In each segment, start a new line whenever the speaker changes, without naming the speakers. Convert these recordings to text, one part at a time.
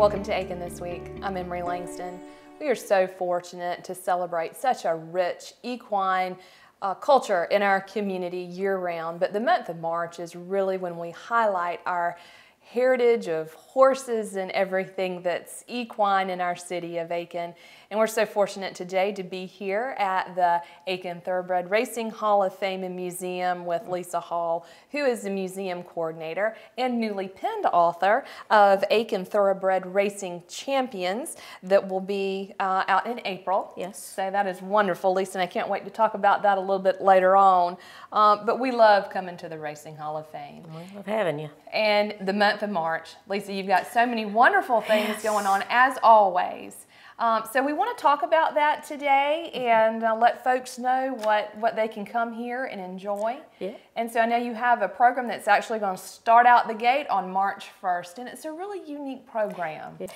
Welcome to Aiken This Week. I'm Emery Langston. We are so fortunate to celebrate such a rich equine uh, culture in our community year round, but the month of March is really when we highlight our heritage of horses and everything that's equine in our city of Aiken. And we're so fortunate today to be here at the Aiken Thoroughbred Racing Hall of Fame and Museum with Lisa Hall, who is the museum coordinator and newly penned author of Aiken Thoroughbred Racing Champions that will be uh, out in April.
Yes.
So that is wonderful, Lisa, and I can't wait to talk about that a little bit later on. Um, but we love coming to the Racing Hall of Fame.
We love having you.
And the month of March, Lisa, you've got so many wonderful things yes. going on as always. Um, so we want to talk about that today and uh, let folks know what, what they can come here and enjoy.
Yeah.
And so I know you have a program that's actually going to start out the gate on March 1st, and it's a really unique program.
Yeah.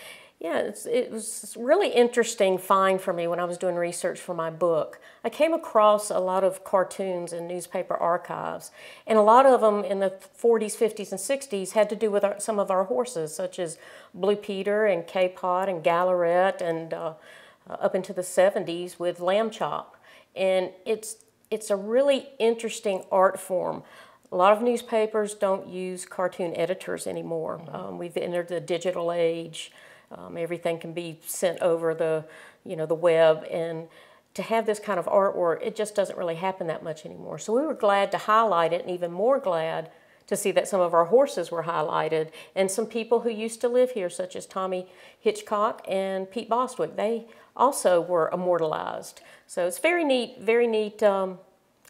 Yeah, it was really interesting find for me when I was doing research for my book. I came across a lot of cartoons in newspaper archives, and a lot of them in the 40s, 50s, and 60s had to do with our, some of our horses, such as Blue Peter and Capot and Gallorette, and uh, up into the 70s with Lamb Chop. And it's, it's a really interesting art form. A lot of newspapers don't use cartoon editors anymore. Mm -hmm. um, we've entered the digital age. Um, everything can be sent over the, you know, the web, and to have this kind of artwork, it just doesn't really happen that much anymore. So we were glad to highlight it, and even more glad to see that some of our horses were highlighted, and some people who used to live here, such as Tommy Hitchcock and Pete Bostwick, they also were immortalized. So it's very neat, very neat um,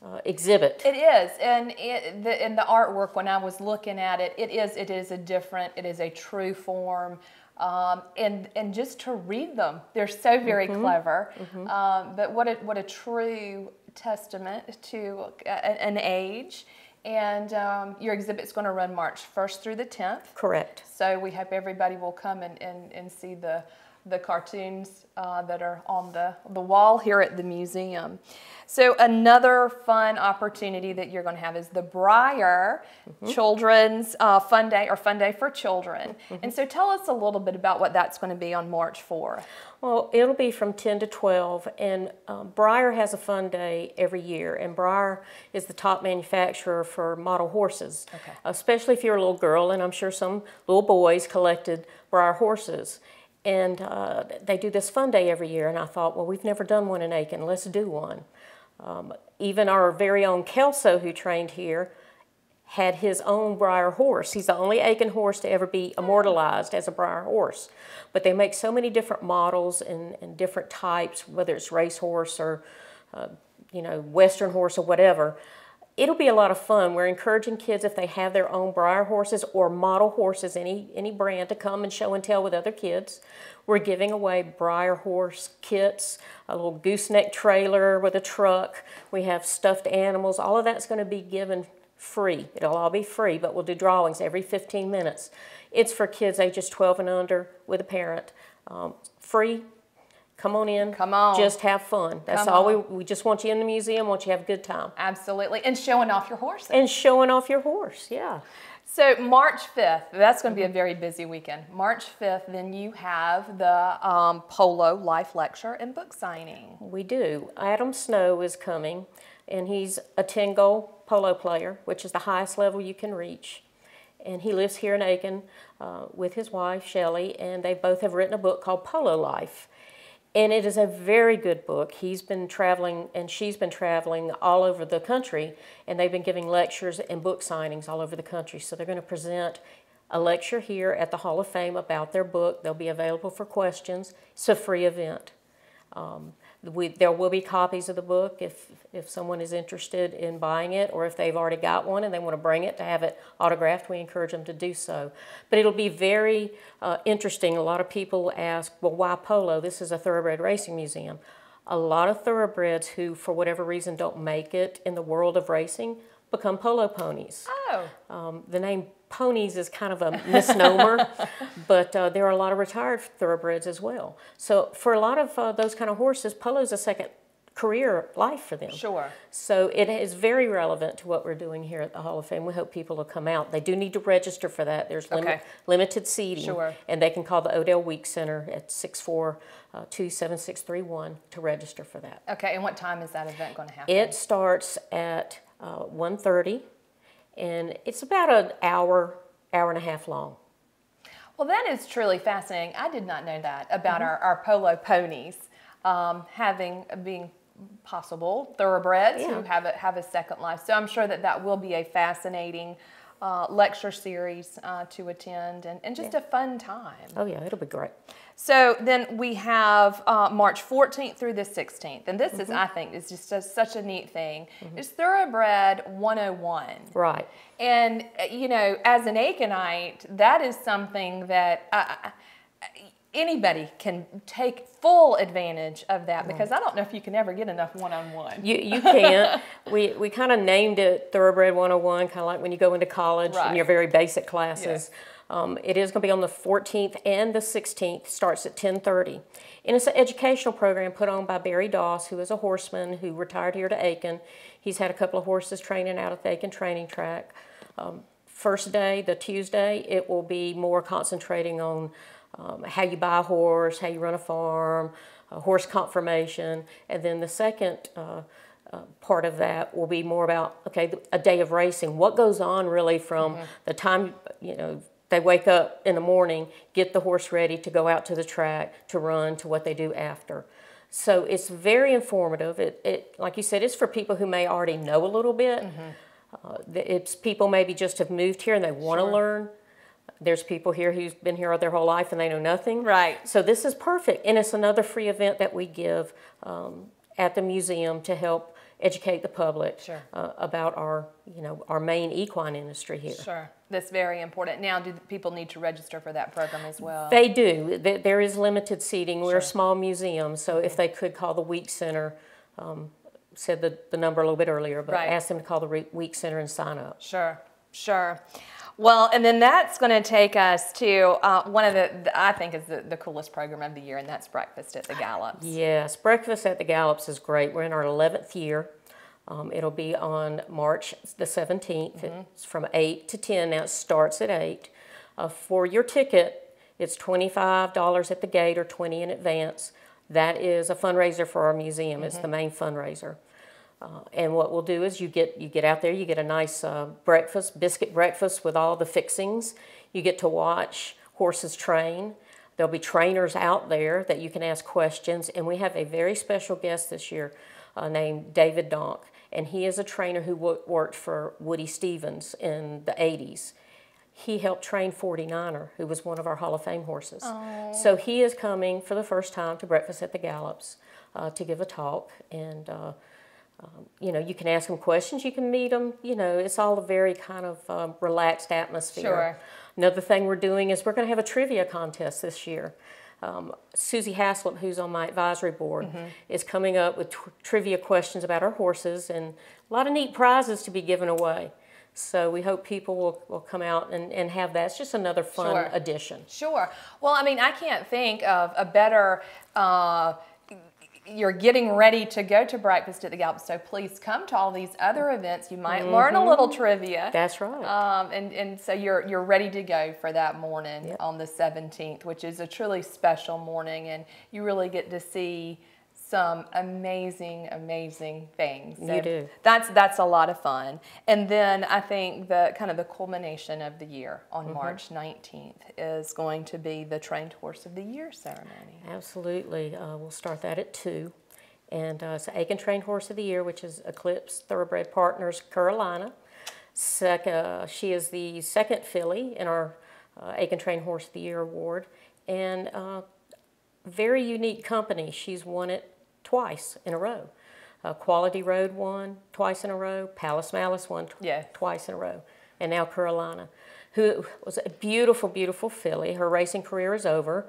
uh, exhibit.
It is, and it, the, in the artwork, when I was looking at it, it is it is a different, it is a true form um, and and just to read them, they're so very mm-hmm. clever. Mm-hmm. Um, but what a what a true testament to a, an age. And um, your exhibit's going to run March 1st through the 10th.
Correct.
So we hope everybody will come and, and, and see the the cartoons uh, that are on the, the wall here at the museum. So another fun opportunity that you're going to have is the Breyer mm -hmm. Children's uh, Fun Day or Fun Day for Children. Mm -hmm. And so tell us a little bit about what that's going to be on March 4th.
Well, it'll be from 10 to 12, and um, Breyer has a fun day every year, and Breyer is the top manufacturer for model horses, okay. especially if you're a little girl, and I'm sure some little boys collected Breyer horses. And uh, they do this fun day every year, and I thought, well, we've never done one in Aiken, let's do one. Um, even our very own Kelso, who trained here, had his own Breyer horse. He's the only Aiken horse to ever be immortalized as a Breyer horse. But they make so many different models and, and different types, whether it's racehorse or, uh, you know, Western horse or whatever it'll be a lot of fun. We're encouraging kids if they have their own Breyer horses or model horses, any, any brand, to come and show and tell with other kids. We're giving away Breyer horse kits, a little gooseneck trailer with a truck. We have stuffed animals. All of that's going to be given free. It'll all be free, but we'll do drawings every 15 minutes. It's for kids ages 12 and under with a parent. Um, free, Come on in.
Come on.
Just have fun. That's Come all on. we we just want you in the museum, want you to have a good time.
Absolutely. And showing off your horse.
And showing off your horse, yeah.
So March 5th, that's going to be a very busy weekend. March 5th, then you have the um, Polo Life Lecture and book signing.
We do. Adam Snow is coming, and he's a 10-goal polo player, which is the highest level you can reach. And he lives here in Aiken uh, with his wife, Shelley, and they both have written a book called Polo Life. And it is a very good book. He's been traveling and she's been traveling all over the country, and they've been giving lectures and book signings all over the country. So they're going to present a lecture here at the Hall of Fame about their book. They'll be available for questions. It's a free event. Um, we, there will be copies of the book if, if someone is interested in buying it or if they've already got one and they want to bring it to have it autographed, we encourage them to do so. But it'll be very uh, interesting. A lot of people ask, well, why polo? This is a thoroughbred racing museum. A lot of thoroughbreds who, for whatever reason, don't make it in the world of racing become polo ponies.
Oh.
Um, the name ponies is kind of a misnomer, but uh, there are a lot of retired thoroughbreds as well. So for a lot of uh, those kind of horses, polo is a second career life for them.
Sure.
So it is very relevant to what we're doing here at the Hall of Fame. We hope people will come out. They do need to register for that. There's limit,
Okay.
limited seating.
Sure.
And they can call the Odell Week Center at 6427631 to register for that.
Okay, and what time is that event going to happen?
It starts at uh, 1.30 and it's about an hour, hour and a half long.
Well, that is truly fascinating. I did not know that about our, our polo ponies um, having being possible thoroughbreds who have a, have a second life. So I'm sure that that will be a fascinating uh, lecture series uh, to attend and, and just a fun time.
Oh yeah, it'll be great.
So then we have uh, March 14th through the 16th, and this is, mm-hmm. I think, is just a, such a neat thing. Mm-hmm. It's Thoroughbred 101.
Right.
And, uh, you know, as an Aikenite, that is something that I, I- anybody can take full advantage of that because I don't know if you can ever get enough one on one.
You, you can't. we we kind of named it Thoroughbred 101, kind of like when you go into college
Right.
in your very basic classes. Um, it is going to be on the 14th and the 16th. Starts at 10:30, and it's an educational program put on by Barry Doss, who is a horseman who retired here to Aiken. He's had a couple of horses training out at the Aiken Training Track. Um, first day, the Tuesday, it will be more concentrating on um, how you buy a horse, how you run a farm, a horse conformation, and then the second uh, uh, part of that will be more about okay, a day of racing. What goes on really from the time you know they wake up in the morning, get the horse ready to go out to the track to run, to what they do after. So it's very informative. It, it like you said, it's for people who may already know a little bit. Uh, it's people maybe just have moved here and they want to learn. There's people here who's been here their whole life and they know nothing.
Right.
So this is perfect, and it's another free event that we give um, at the museum to help educate the public
Sure.
uh, about our, you know, our main equine industry here.
Sure. That's very important. Now, do people need to register for that program as well?
They do. There is limited seating. We're a small museum, so if they could call the Week Center, um, said the, the number a little bit earlier, but
Right.
ask them to call the Week Center and sign up.
Sure, sure. Well, and then that's going to take us to uh, one of the, the- I think is the, the coolest program of the year, and that's Breakfast at the Gallops.
Yes, Breakfast at the Gallops is great. We're in our 11th year. Um, it'll be on March the 17th. It's from 8 to 10. Now it starts at 8. Uh, for your ticket, it's $25 at the gate or 20 in advance. That is a fundraiser for our museum. It's the main fundraiser. Uh, and what we'll do is you get you get out there, you get a nice uh, breakfast, biscuit breakfast with all the fixings. You get to watch horses train. There'll be trainers out there that you can ask questions, and we have a very special guest this year uh, named David Donk, and he is a trainer who wo- worked for Woody Stephens in the 80s. He helped train Forty Niner, who was one of our Hall of Fame horses. So he is coming for the first time to Breakfast at the Gallops uh, to give a talk, and uh, um, you know you can ask them questions, you can meet them. You know, it's all a very kind of um, relaxed atmosphere.
Sure.
Another thing we're doing is we're going to have a trivia contest this year. Um, Susie Haslip, who's on my advisory board, is coming up with tr- trivia questions about our horses and a lot of neat prizes to be given away. So we hope people will, will come out and, and have that. It's just another fun
Sure.
addition.
Sure. Well, I mean, I can't think of a better. Uh, you're getting ready to go to breakfast at the Gallops, so please come to all these other events. You might learn a little trivia.
That's right.
Um, and, and so you're you're ready to go for that morning on the 17th, which is a truly special morning, and you really get to see some amazing, amazing things.
You
So
do.
That's that's a lot of fun. And then I think the kind of the culmination of the year on
Mm-hmm.
March 19th is going to be the trained horse of the year ceremony.
Absolutely. Uh, we'll start that at 2. And uh, it's Aiken Trained Horse of the Year, which is Eclipse Thoroughbred Partners Carolina. Sec- uh, she is the second filly in our uh, Aiken Trained Horse of the Year award. And uh, very unique company. She's won it twice in a row. Uh, Quality Road won twice in a row. Palace Malice won tw-
Yeah.
twice in a row. And now Carolina, who was a beautiful, beautiful filly. Her racing career is over.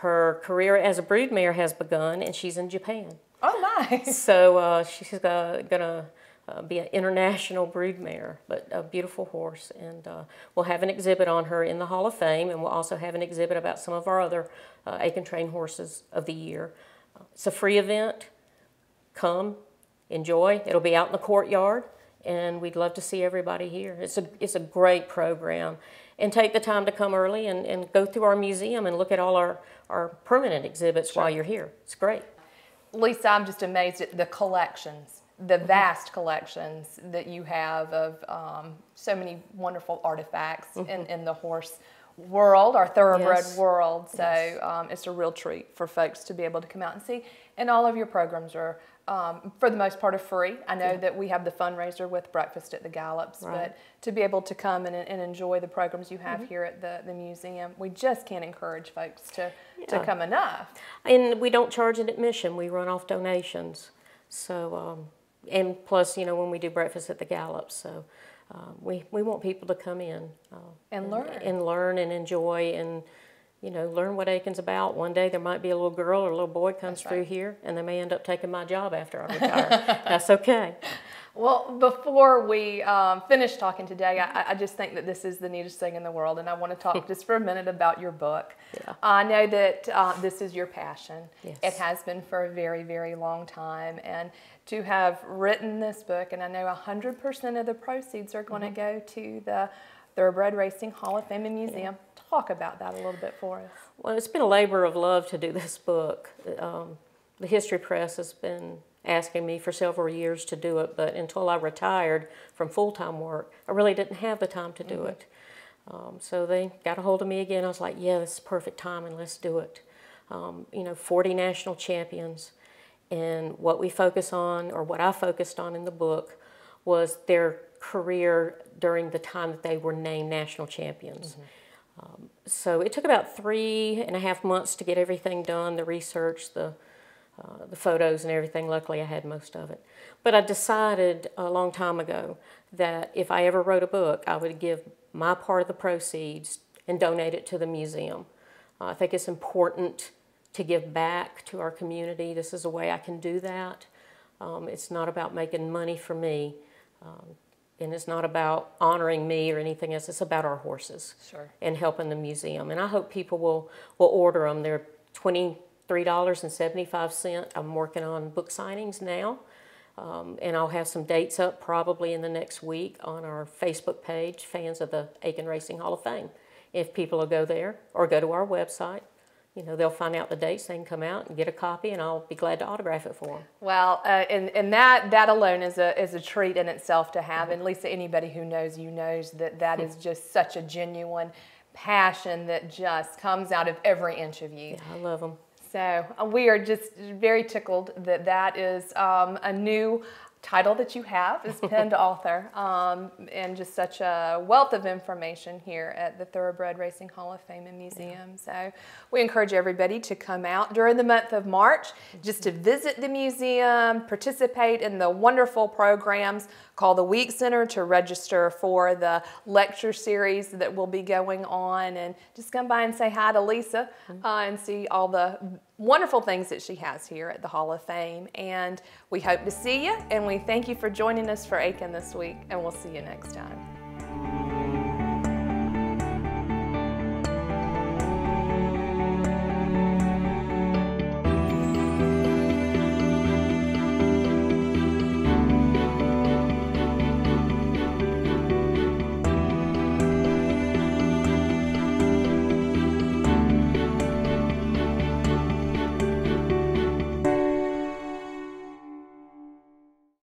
Her career as a broodmare has begun, and she's in Japan.
Oh, nice.
So uh, she's uh, gonna uh, be an international broodmare, but a beautiful horse. And uh, we'll have an exhibit on her in the Hall of Fame, and we'll also have an exhibit about some of our other uh, Aiken trained horses of the year. It's a free event. come, enjoy. It'll be out in the courtyard, and we'd love to see everybody here. It's a, it's a great program. And take the time to come early and, and go through our museum and look at all our, our permanent exhibits sure. while you're here. It's great.
Lisa, I'm just amazed at the collections, the vast collections that you have of um, so many wonderful artifacts mm-hmm. in, in the horse world, our thoroughbred yes. world. So yes. um, it's a real treat for folks to be able to come out and see. And all of your programs are, um, for the most part, are free. I know yeah. that we have the fundraiser with breakfast at the Gallops, right. but to be able to come and, and enjoy the programs you have mm-hmm. here at the, the museum, we just can't encourage folks to, yeah. to come enough.
And we don't charge an admission. We run off donations. So, um, and plus, you know, when we do breakfast at the Gallops, so uh, we, we want people to come in
uh, and learn
and learn and enjoy and you know learn what Aiken's about. One day there might be a little girl or a little boy comes through here, and they may end up taking my job after I retire. That's okay.
Well, before we um, finish talking today, I, I, just think that this is the neatest thing in the world, and I want to talk just for a minute about your book. Yeah. I know that uh, this is your passion. Yes. It has been for a very, very long time, and to have written this book, and I know 100% of the proceeds are going mm-hmm. to go to the Thoroughbred Racing Hall of Fame and Museum. Yeah. Talk about that a little bit for us.
Well, it's been a labor of love to do this book. Um, the History Press has been asking me for several years to do it, but until I retired from full-time work, I really didn't have the time to do mm-hmm. it. Um, so they got a hold of me again. I was like, yeah, this is perfect time, and let's do it. Um, you know, 40 national champions, and what we focus on, or what I focused on in the book, was their career during the time that they were named national champions. Mm-hmm. Um, so it took about three and a half months to get everything done the research, the, uh, the photos, and everything. Luckily, I had most of it. But I decided a long time ago that if I ever wrote a book, I would give my part of the proceeds and donate it to the museum. Uh, I think it's important to give back to our community. This is a way I can do that. Um, it's not about making money for me, um, and it's not about honoring me or anything else. It's about our horses
sure.
and helping the museum. And I hope people will, will order them. They're $23.75. I'm working on book signings now. Um, and I'll have some dates up probably in the next week on our Facebook page, Fans of the Aiken Racing Hall of Fame. If people will go there or go to our website, you know, they'll find out the dates, they can come out and get a copy, and I'll be glad to autograph it for them.
Well, uh, and, and that, that alone is a, is a treat in itself to have. And Lisa, anybody who knows you knows that that is just such a genuine passion that just comes out of every inch of you.
Yeah, I love them.
So uh, we are just very tickled that that is um, a new title that you have is pinned author um, and just such a wealth of information here at the Thoroughbred Racing Hall of Fame and Museum. So we encourage everybody to come out during the month of March just to visit the museum, participate in the wonderful programs. Call the Week Center to register for the lecture series that will be going on and just come by and say hi to Lisa uh, and see all the wonderful things that she has here at the Hall of Fame. And we hope to see you, and we thank you for joining us for Aiken this week, and we'll see you next time.